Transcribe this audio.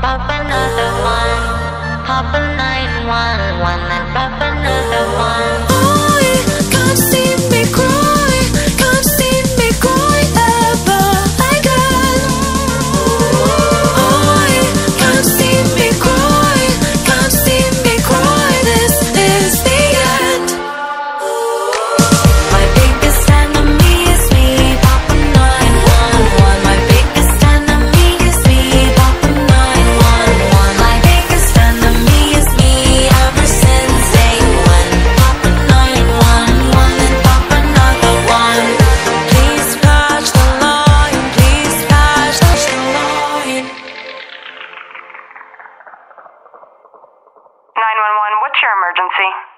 pop another one, pop a 911 and pop another one. 911. What's your emergency?